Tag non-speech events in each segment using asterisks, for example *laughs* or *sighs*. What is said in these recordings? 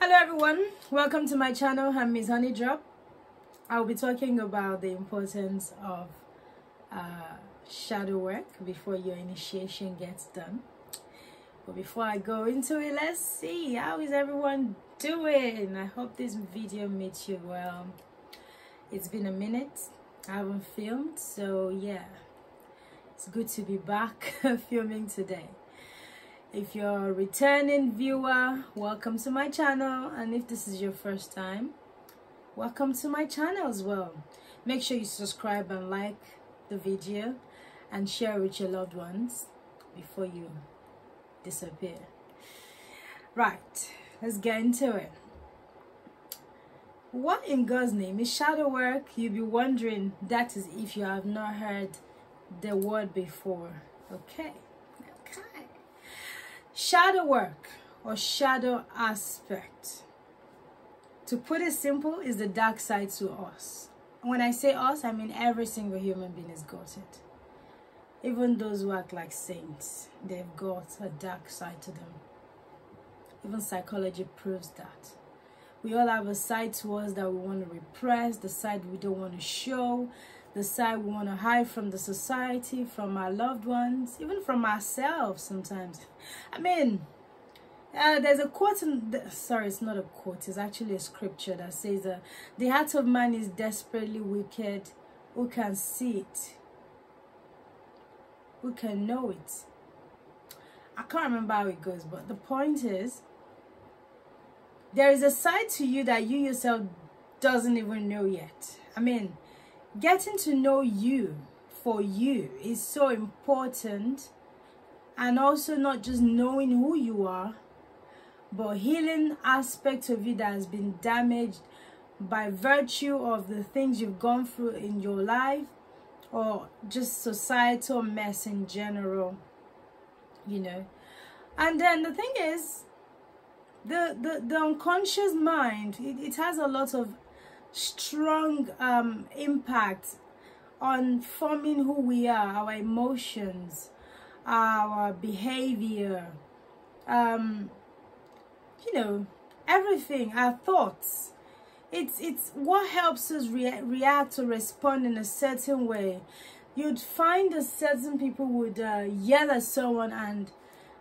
Hello everyone, welcome to my channel. I'm Miss Honeydrop. I'll be talking about the importance of uh, shadow work before your initiation gets done. But before I go into it, let's see how is everyone doing. I hope this video meets you well. It's been a minute. I haven't filmed, so yeah, it's good to be back *laughs* filming today. If you're a returning viewer, welcome to my channel. And if this is your first time, welcome to my channel as well. Make sure you subscribe and like the video and share with your loved ones before you disappear. Right, let's get into it. What in God's name is shadow work? You'll be wondering, that is if you have not heard the word before. Okay. Shadow work or shadow aspect. To put it simple, is the dark side to us. When I say us, I mean every single human being has got it. Even those who act like saints, they've got a dark side to them. Even psychology proves that. We all have a side to us that we want to repress, the side we don't want to show, the side we want to hide from the society, from our loved ones, even from ourselves sometimes. I mean, uh, there's a quote in the, sorry it's not a quote it's actually a scripture that says uh, the heart of man is desperately wicked. Who can see it? Who can know it? I can't remember how it goes but the point is there is a side to you that you yourself doesn't even know yet. I mean getting to know you for you is so important. And also not just knowing who you are but healing aspects of you that has been damaged by virtue of the things you've gone through in your life or just societal mess in general you know. And then the thing is the the, the unconscious mind it, it has a lot of strong um impact on forming who we are our emotions our behavior um you know everything our thoughts. It's it's what helps us rea react or respond in a certain way. You'd find that certain people would uh, yell at someone and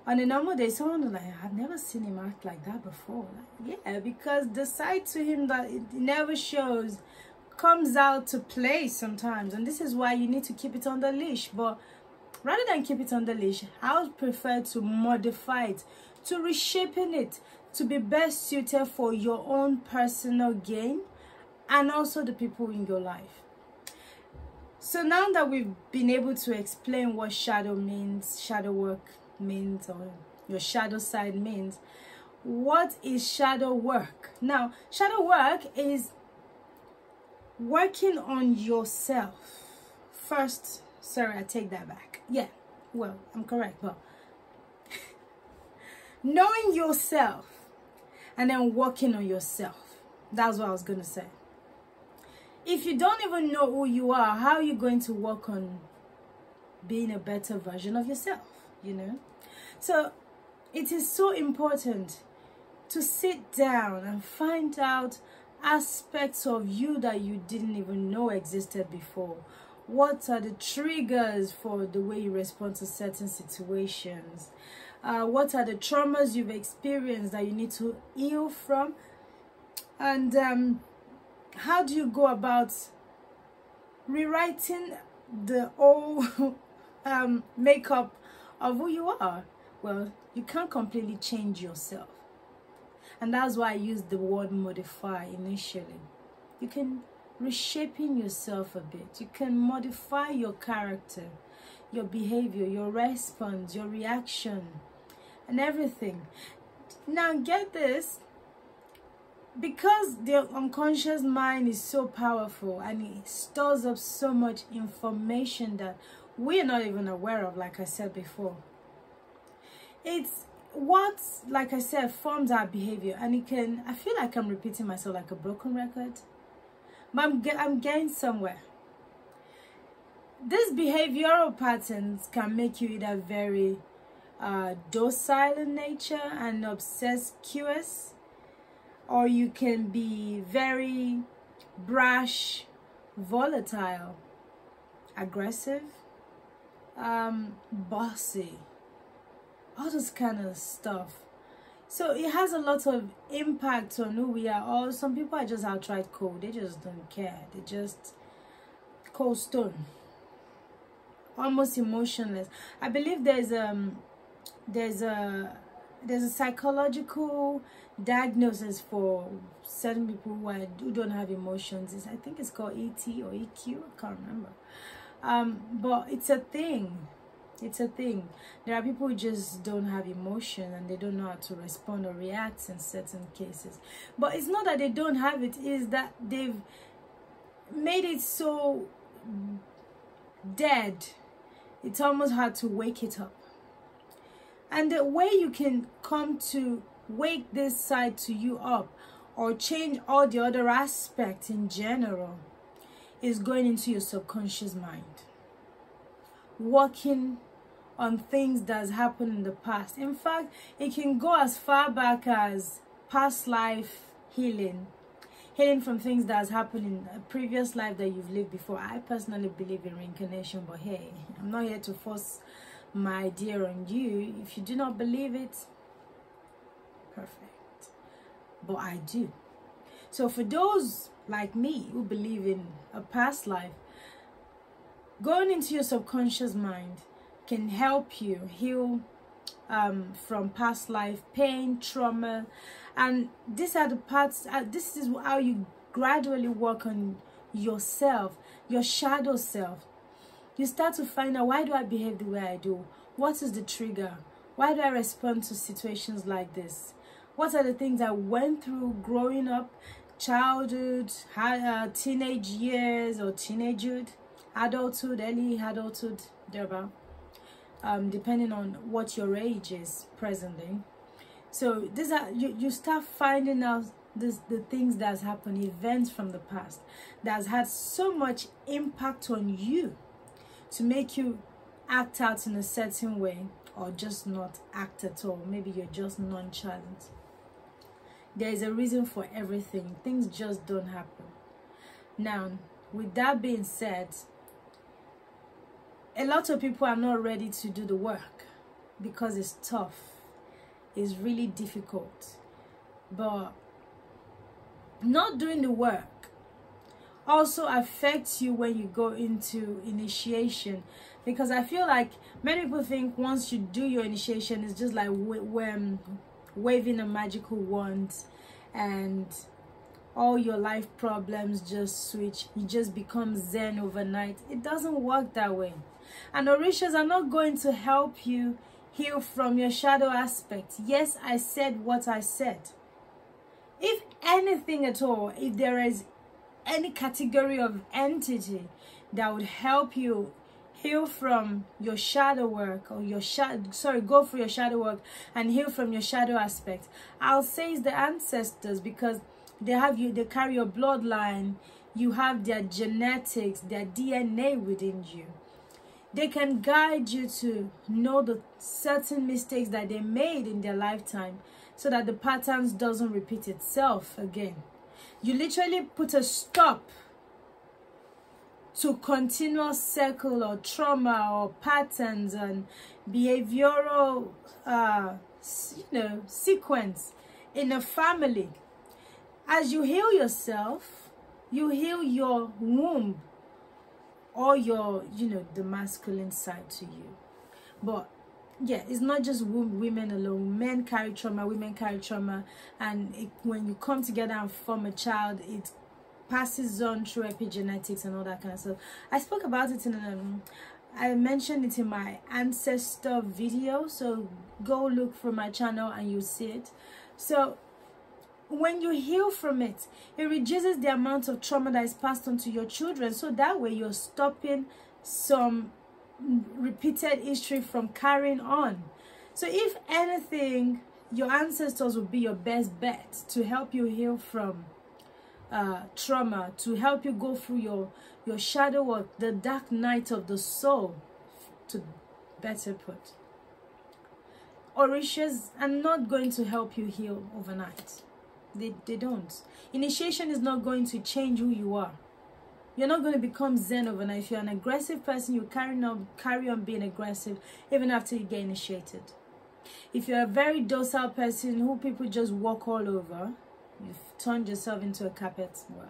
on a normal day someone like i've never seen him act like that before. Like, yeah because the side to him that it never shows comes out to play sometimes. And this is why you need to keep it on the leash. But rather than keep it on the leash i would prefer to modify it to reshaping it to be best suited for your own personal gain and also the people in your life. So now that we've been able to explain what shadow means, shadow work means, or your shadow side means, what is shadow work? Now, shadow work is working on yourself. First, sorry, I take that back. Yeah, well, I'm correct, but *laughs* knowing yourself and then working on yourself. That's what I was going to say. If you don't even know who you are, how are you going to work on being a better version of yourself, you know? So it is so important to sit down and find out aspects of you that you didn't even know existed before. What are the triggers for the way you respond to certain situations? uh, what are the traumas you've experienced that you need to heal from and um, how do you go about rewriting the whole *laughs* um, makeup of who you are well you can't completely change yourself and that's why I used the word modify initially you can reshaping yourself a bit you can modify your character your behavior, your response, your reaction, and everything. Now, get this because the unconscious mind is so powerful and it stores up so much information that we're not even aware of, like I said before. It's what, like I said, forms our behavior, and it can. I feel like I'm repeating myself like a broken record, but I'm, I'm getting somewhere. These behavioral patterns can make you either very uh, docile in nature and obsequious, or you can be very brash, volatile, aggressive, um, bossy, all this kind of stuff. So it has a lot of impact on who we are. Or some people are just outright cold. They just don't care. They just cold stone. Almost emotionless. I believe there's um there's a there's a psychological diagnosis for certain people who, are, who don't have emotions. It's, I think it's called ET or EQ. I can't remember. Um, but it's a thing it's a thing. There are people who just don't have emotion and they don't know how to respond or react in certain cases. But it's not that they don't have it is that they've made it so dead. It's almost hard to wake it up. And the way you can come to wake this side to you up or change all the other aspects in general is going into your subconscious mind. Working on things that's happened in the past. In fact, it can go as far back as past life healing. Healing from things that has happened in a previous life that you've lived before. I personally believe in reincarnation, but hey, I'm not here to force my idea on you. If you do not believe it, perfect. But I do. So for those like me who believe in a past life, going into your subconscious mind can help you heal um, from past life pain trauma. And these are the parts uh, this is how you gradually work on yourself your shadow self. You start to find out why do i behave the way i do? What is the trigger? Why do i respond to situations like this? What are the things i went through growing up? Childhood uh, teenage years or teenagehood adulthood early adulthood thereabout um, depending on what your age is presently. So these are you, you start finding out this, the things that's happened, events from the past that's had so much impact on you to make you act out in a certain way or just not act at all. Maybe you're just nonchalant. There is a reason for everything. Things just don't happen. Now, with that being said, a lot of people are not ready to do the work because it's tough. It's really difficult. But not doing the work also affects you when you go into initiation. Because i feel like many people think once you do your initiation it's just like when waving a magical wand and all your life problems just switch. You just become zen overnight. It doesn't work that way and orishas are not going to help you heal from your shadow aspect. Yes, I said what I said. If anything at all, if there is any category of entity that would help you heal from your shadow work or your shadow sorry go for your shadow work and heal from your shadow aspect i'll say it's the ancestors because they have you they carry your bloodline you have their genetics their dna within you they can guide you to know the certain mistakes that they made in their lifetime so that the patterns doesn't repeat itself again. You literally put a stop to continuous cycle or trauma or patterns and behavioral uh, you know sequence in a family. As you heal yourself you heal your womb all your you know the masculine side to you. But yeah it's not just women alone. Men carry trauma women carry trauma. And it, when you come together and form a child it passes on through epigenetics and all that kind of stuff. I spoke about it in um i mentioned it in my ancestor video. So go look for my channel and you'll see it. So when you heal from it, it reduces the amount of trauma that is passed on to your children. So that way you're stopping some repeated history from carrying on. So if anything, your ancestors will be your best bet to help you heal from uh, trauma, to help you go through your, your shadow work, the dark night of the soul, to better put. orishas are not going to help you heal overnight. They, they don't. Initiation is not going to change who you are. You're not going to become zen overnight. If you're an aggressive person, you carry on, carry on being aggressive even after you get initiated. If you're a very docile person who people just walk all over, you've turned yourself into a carpet. Well,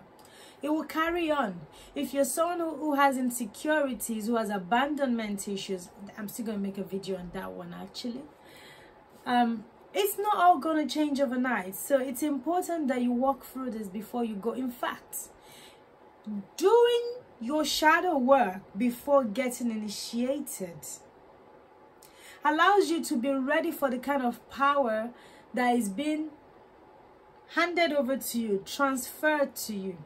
it will carry on. If you're someone who, who has insecurities, who has abandonment issues, I'm still going to make a video on that one actually. Um, it's not all to change overnight. So it's important that you walk through this before you go. In fact, doing your shadow work before getting initiated allows you to be ready for the kind of power that is being handed over to you, transferred to you.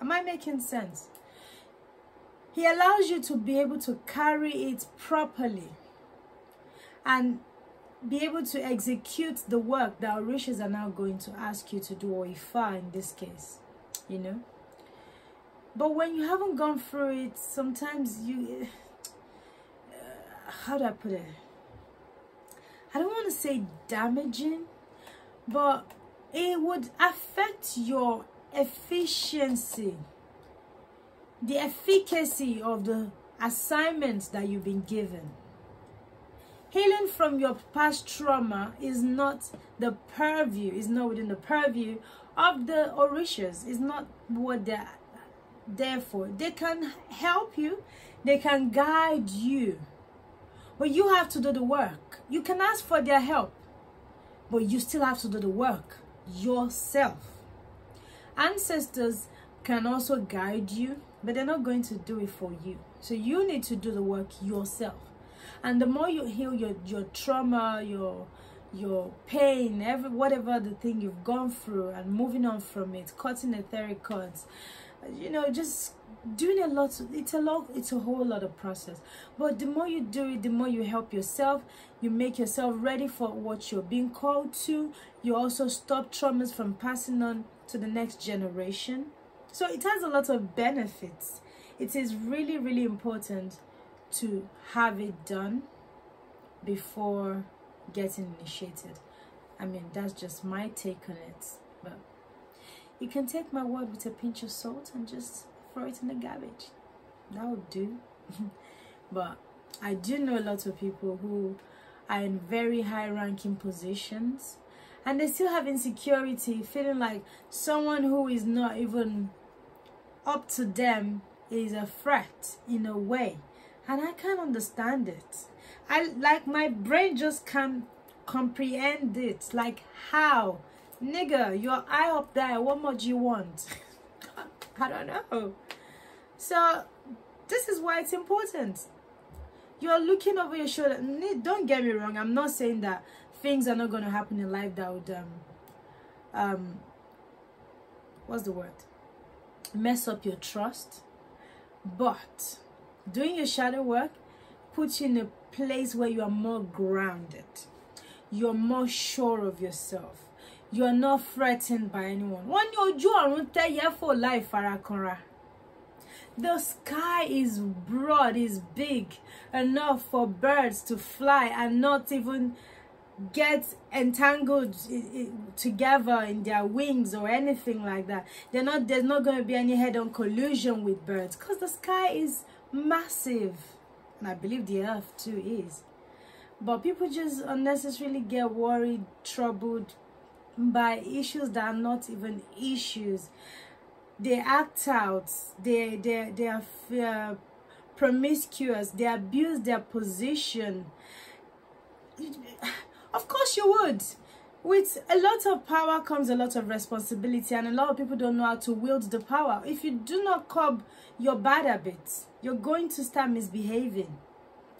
Am I making sense? He allows you to be able to carry it properly and be able to execute the work that Orishas are now going to ask you to do, or Ifa in this case, you know. But when you haven't gone through it, sometimes you, uh, how do I put it? I don't want to say damaging, but it would affect your efficiency, the efficacy of the assignments that you've been given. Healing from your past trauma is not the purview, is not within the purview of the Orishas, is not what they're there for. They can help you, they can guide you, but you have to do the work. You can ask for their help, but you still have to do the work yourself. Ancestors can also guide you, but they're not going to do it for you. So you need to do the work yourself. And the more you heal your, your trauma, your your pain, every whatever the thing you've gone through and moving on from it, cutting etheric cords, you know, just doing a lot it's a lot it's a whole lot of process. But the more you do it the more you help yourself. You make yourself ready for what you're being called to. You also stop traumas from passing on to the next generation. So it has a lot of benefits. It is really really important to have it done before getting initiated i mean that's just my take on it but you can take my word with a pinch of salt and just throw it in the garbage. That would do. *laughs* but I do know a lot of people who are in very high ranking positions and they still have insecurity, feeling like someone who is not even up to them is a threat in a way. And I can't understand it. I like my brain just can't comprehend it. Like how? Nigga, your eye up there, what more do you want? *laughs* I don't know. So this is why it's important. You're looking over your shoulder. Don't get me wrong. I'm not saying that things are not going to happen in life that would, um, um, what's the word? Mess up your trust. But doing your shadow work puts you in a place where you are more grounded. You're more sure of yourself. You're not threatened by anyone. Wọ́n ní ojú ọ̀run tẹ́yẹ fò láì farakanra. The sky is broad is big enough for birds to fly and not even get entangled together in their wings or anything like that. They're not there's not going to be any head-on collision with birds because the sky is massive and i believe the earth too is. But people just unnecessarily get worried troubled by issues that are not even issues. They act out. They they they are uh, promiscuous. They abuse their position. *sighs* Of course you would. With a lot of power comes a lot of responsibility and a lot of people don't know how to wield the power. If you do not curb your bad habits you're going to start misbehaving.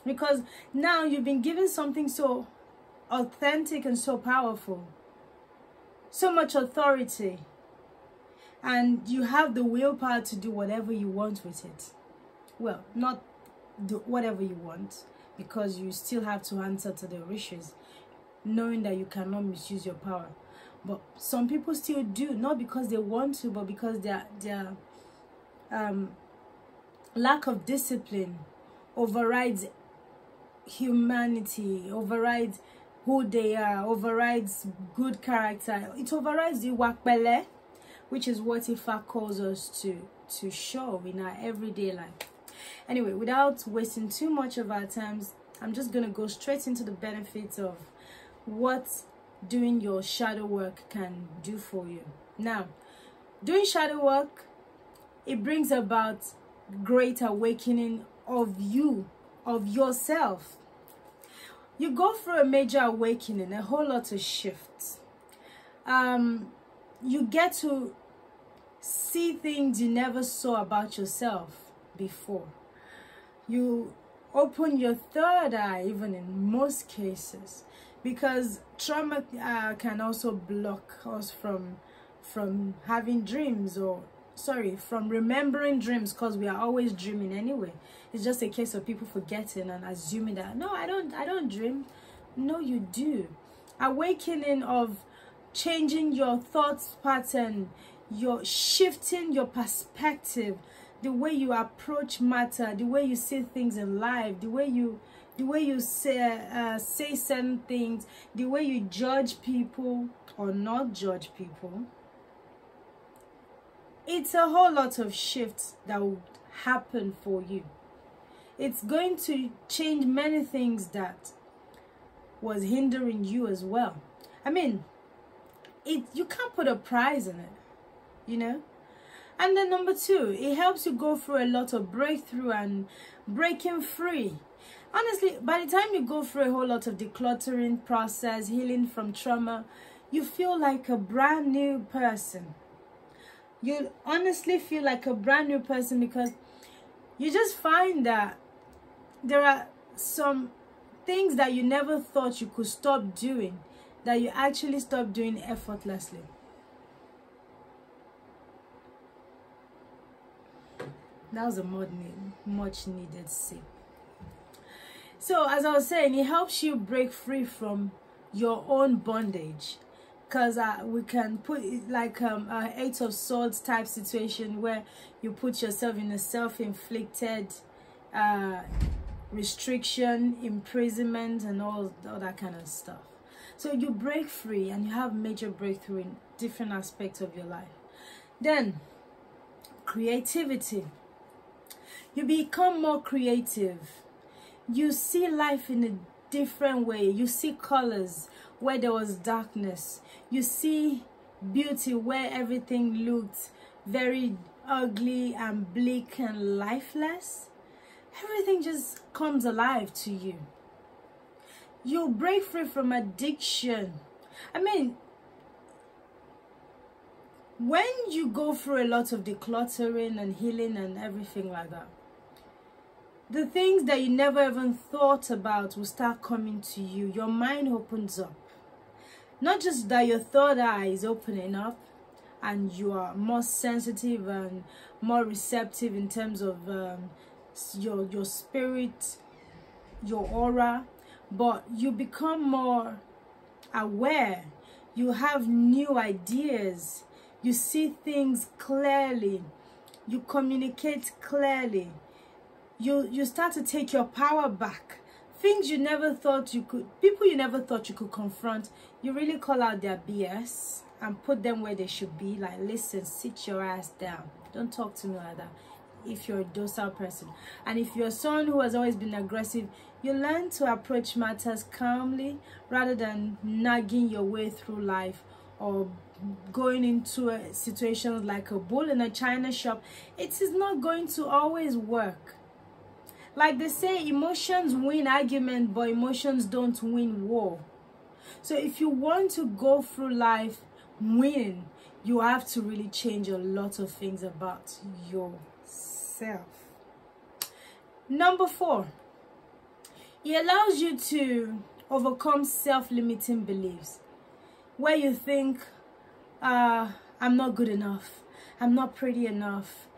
Because now you've been given something so authentic and so powerful. So much authority. And you have the willpower to do whatever you want with it. Well not do whatever you want. Because you still have to answer to the Orishas. Knowing that you cannot misuse your power. But some people still do. Not because they want to but because their their um lack of discipline overrides humanity overrides who they are, overrides good character. It overrides the iwa pele, which is what Ifa calls us to, to show in our everyday life. Anyway, without wasting too much of our times, I'm just going to go straight into the benefits of what doing your shadow work can do for you. Now, doing shadow work, it brings about great awakening of you, of yourself. You go through a major awakening, a whole lot of shifts. Um, you get to see things you never saw about yourself before. You open your third eye, even in most cases, because trauma uh, can also block us from from having dreams or sorry from remembering dreams because we are always dreaming anyway. It's just a case of people forgetting and assuming that no i don't i don't dream. No you do. Awakening of changing your thoughts pattern your shifting your perspective. The way you approach matter the way you see things in life the way you the way you say uh, say certain things the way you judge people or not judge people it's a whole lot of shifts that will happen for you. It's going to change many things that was hindering you as well. I mean it you can't put a price on it you know? And then number two it helps you go through a lot of breakthrough and breaking free. Honestly by the time you go through a whole lot of decluttering process healing from trauma you feel like a brand new person you honestly feel like a brand new person because you just find that there are some things that you never thought you could stop doing that you actually stop doing effortlessly. That was a much needed sip. So as I was saying, it helps you break free from your own bondage because uh, we can put it like um, eight of swords type situation where you put yourself in a self-inflicted uh, restriction imprisonment and all, all that kind of stuff. So you break free and you have major breakthrough in different aspects of your life. Then creativity. You become more creative. You see life in a different way. You see colors where there was darkness. You see beauty where everything looked very ugly and bleak and lifeless. Everything just comes alive to you. You break free from addiction. I mean when you go through a lot of decluttering and healing and everything like that the things that you never even thought about will start coming to you. Your mind opens up not just that your third eye is opening up and you are more sensitive and more receptive in terms of um, your your spirit your aura but you become more aware. You have new ideas. You see things clearly. You communicate clearly. You you start to take your power back things you never thought you could people you never thought you could confront you really call out their bs and put them where they should be. Like listen sit your ass down. Don't talk to me like that if you're a docile person. And if you're someone who has always been aggressive you learn to approach matters calmly rather than nagging your way through life or going into a situation like a bull in a china shop. It is not going to always work like they say, emotions win argument, but emotions don't win war. So if you want to go through life winning, you have to really change a lot of things about yourself. Number four, it allows you to overcome self-limiting beliefs where you think, uh, I'm not good enough, I'm not pretty enough,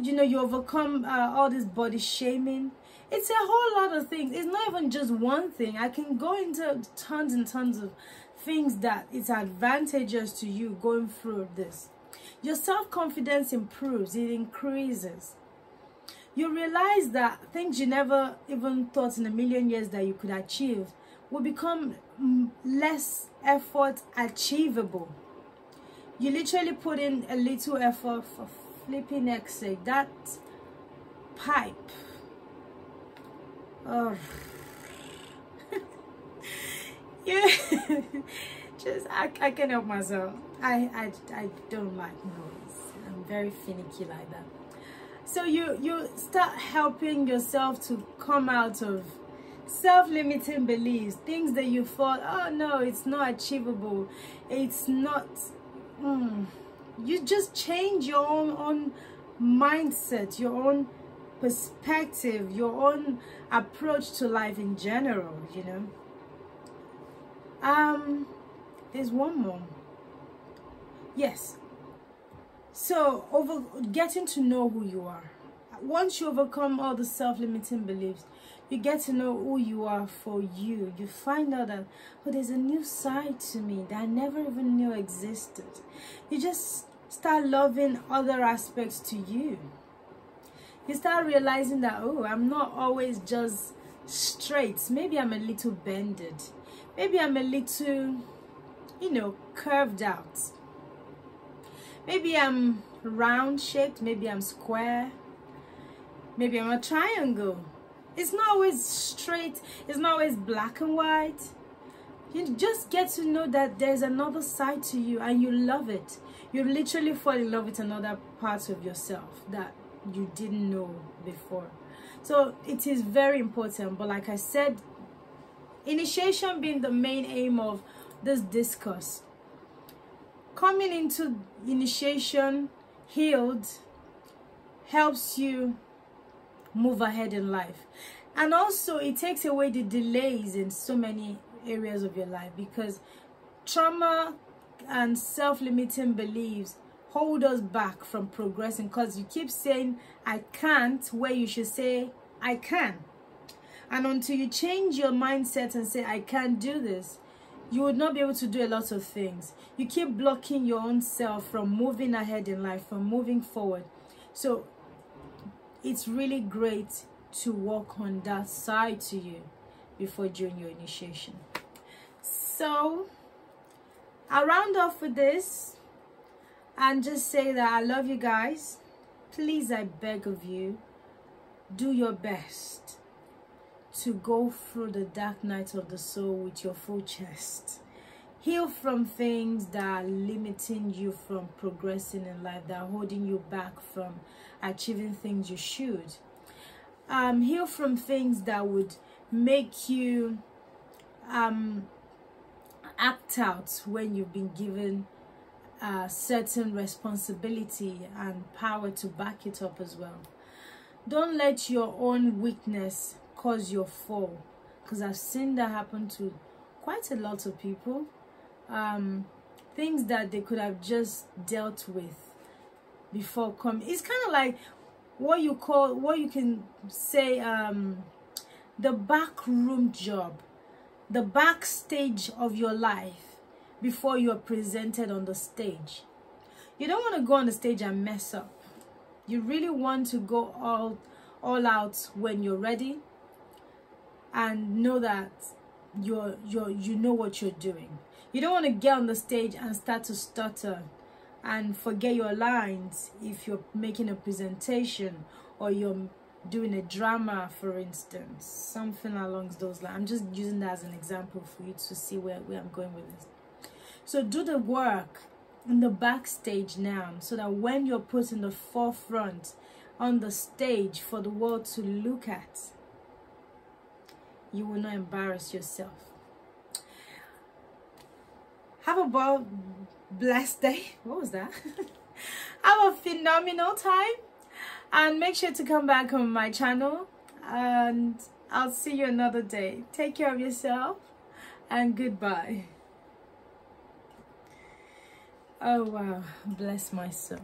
you know you overcome uh, all this body shaming. It's a whole lot of things. It's not even just one thing. I can go into tons and tons of things that it's advantageous to you going through this. Your self-confidence improves. It increases. You realize that things you never even thought in a million years that you could achieve will become less effort achievable. You literally put in a little effort for next sake. That pipe. Oh. *laughs* yeah. Just, I, I can't help myself. I, I, I don't like noise. I'm very finicky like that. So you, you start helping yourself to come out of self-limiting beliefs things that you thought oh no it's not achievable it's not mm. You just change your own own mindset your own perspective your own approach to life in general you know? Um there's one more. Yes. So over getting to know who you are. Once you overcome all the self-limiting beliefs you get to know who you are for you. You find out that oh there's a new side to me that i never even knew existed. You just start loving other aspects to you. You start realizing that oh i'm not always just straight. Maybe i'm a little bended. Maybe i'm a little you know curved out. Maybe i'm round shaped. Maybe i'm square. Maybe i'm a triangle. It's not always straight. It's not always black and white you just get to know that there's another side to you and you love it. You literally fall in love with another part of yourself that you didn't know before. So it is very important but like i said initiation being the main aim of this discourse. Coming into initiation healed helps you move ahead in life. And also it takes away the delays in so many areas of your life because trauma and self-limiting beliefs hold us back from progressing because you keep saying i can't where you should say i can. And until you change your mindset and say i can't do this you would not be able to do a lot of things. You keep blocking your own self from moving ahead in life from moving forward. So it's really great to work on that side to you before doing your initiation so i'll round off with this and just say that i love you guys. Please i beg of you do your best to go through the dark night of the soul with your full chest. Heal from things that are limiting you from progressing in life that are holding you back from achieving things you should. Um, heal from things that would make you um, act out when you've been given a certain responsibility and power to back it up as well. Don't let your own weakness cause your fall because I've seen that happen to quite a lot of people. Um, things that they could have just dealt with before coming. It's kind of like what you call, what you can say, um, the back room job, the backstage of your life before you are presented on the stage. You don't want to go on the stage and mess up. You really want to go all, all out when you're ready and know that you're, you're, you know what you're doing you don't want to get on the stage and start to stutter and forget your lines if you're making a presentation or you're doing a drama for instance something along those lines i'm just using that as an example for you to see where, where i'm going with this so do the work in the backstage now so that when you're put in the forefront on the stage for the world to look at you will not embarrass yourself have a blessed day. *laughs* What was that? *laughs* have a phenomenal time. And make sure to come back on my channel. And I'll see you another day. Take care of yourself. And goodbye. Oh wow. Bless my soul.